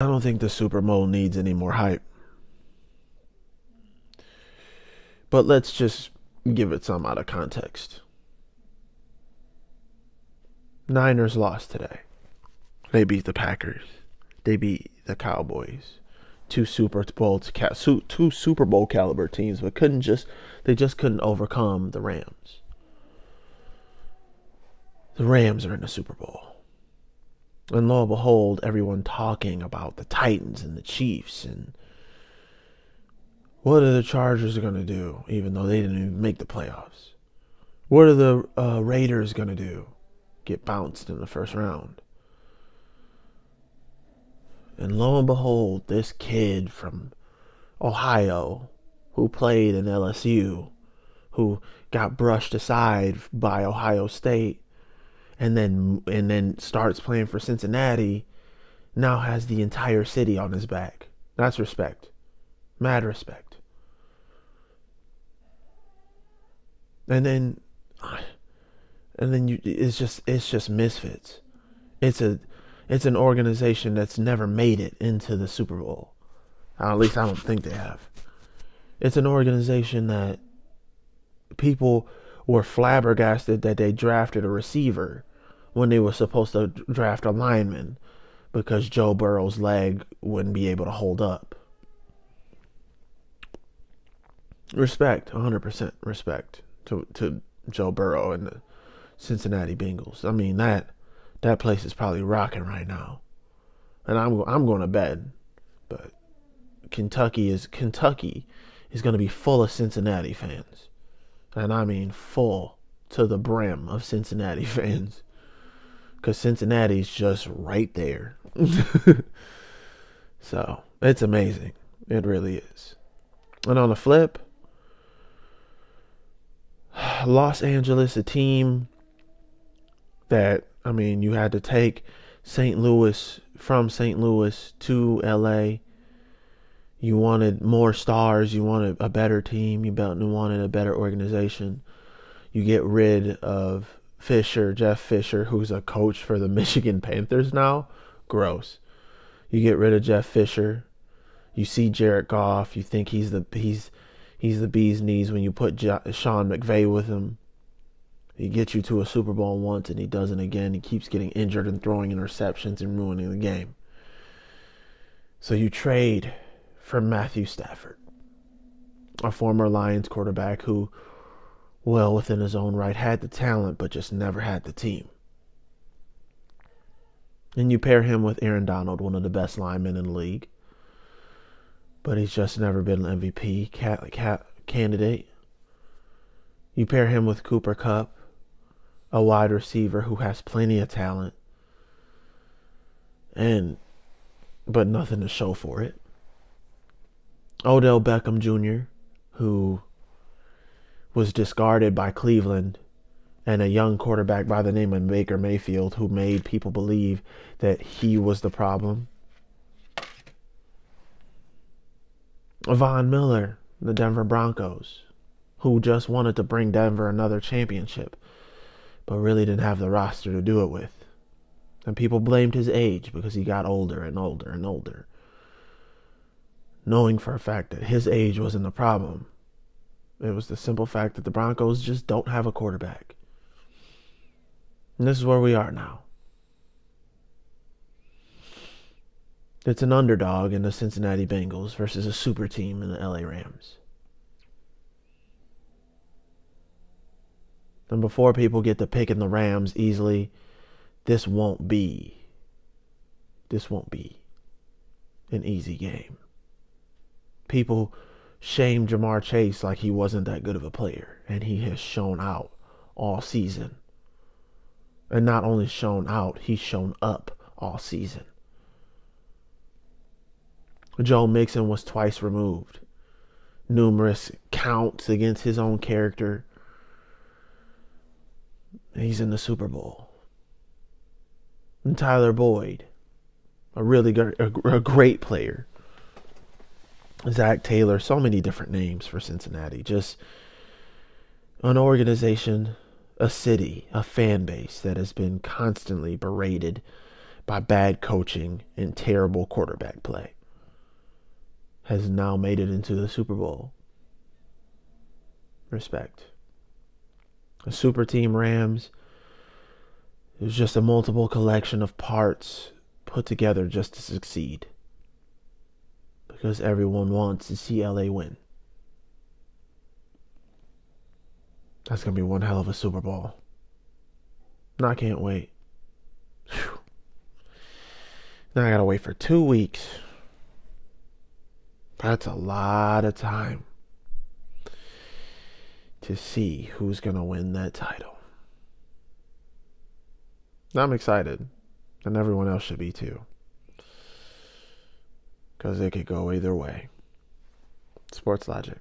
I don't think the Super Bowl needs any more hype. But let's just give it some out of context. Niners lost today. They beat the Packers. They beat the Cowboys. Two Super Bowl two Super Bowl caliber teams, but couldn't just they just couldn't overcome the Rams. The Rams are in the Super Bowl. And lo and behold, everyone talking about the Titans and the Chiefs and what are the Chargers going to do, even though they didn't even make the playoffs? What are the uh, Raiders going to do? Get bounced in the first round. And lo and behold, this kid from Ohio who played in LSU, who got brushed aside by Ohio State, and then and then starts playing for Cincinnati, now has the entire city on his back. That's respect. Mad respect. And then and then you it's just it's just misfits. It's a it's an organization that's never made it into the Super Bowl. at least I don't think they have. It's an organization that people were flabbergasted that they drafted a receiver when they were supposed to draft a lineman because Joe Burrow's leg wouldn't be able to hold up. Respect, 100% respect to, to Joe Burrow and the Cincinnati Bengals. I mean, that that place is probably rocking right now. And I'm I'm going to bed, but Kentucky is Kentucky is going to be full of Cincinnati fans. And I mean full to the brim of Cincinnati fans. Cuz Cincinnati's just right there. so, it's amazing. It really is. And on the flip, Los Angeles, a team that I mean, you had to take St. Louis from St. Louis to LA. You wanted more stars. You wanted a better team. You wanted a better organization. You get rid of Fisher, Jeff Fisher, who's a coach for the Michigan Panthers now. Gross. You get rid of Jeff Fisher. You see Jared Goff. You think he's the he's he's the bee's knees when you put Sean McVay with him. He gets you to a Super Bowl once and he doesn't again. He keeps getting injured and throwing interceptions and ruining the game. So you trade for Matthew Stafford, a former Lions quarterback who, well, within his own right, had the talent but just never had the team. And you pair him with Aaron Donald, one of the best linemen in the league. But he's just never been an MVP candidate. You pair him with Cooper Kupp, a wide receiver who has plenty of talent and but nothing to show for it. Odell Beckham Jr., who was discarded by Cleveland, and a young quarterback by the name of Baker Mayfield, who made people believe that he was the problem. Von Miller, the Denver Broncos, who just wanted to bring Denver another championship but really didn't have the roster to do it with. And people blamed his age because he got older and older and older. Knowing for a fact that his age wasn't the problem. It was the simple fact that the Broncos just don't have a quarterback. And this is where we are now. It's an underdog in the Cincinnati Bengals versus a super team in the LA Rams. And before people get to picking the Rams easily, this won't be this won't be an easy game. People shame Ja'Marr Chase like he wasn't that good of a player, and he has shown out all season. And not only shown out, he's shown up all season. Joe Mixon was twice removed. Numerous counts against his own character he's in the Super Bowl. And Tyler Boyd, a really good, a, a great player. Zac Taylor, so many different names for Cincinnati. Just an organization, a city, a fan base that has been constantly berated by bad coaching and terrible quarterback play has now made it into the Super Bowl. Respect. A super team Rams is just a multiple collection of parts put together just to succeed. Because everyone wants to see LA win. That's going to be one hell of a Super Bowl. And I can't wait. Whew. Now I got to wait for two weeks. That's a lot of time to see who's going to win that title. I'm excited, and everyone else should be too. Because it could go either way. Sports logic.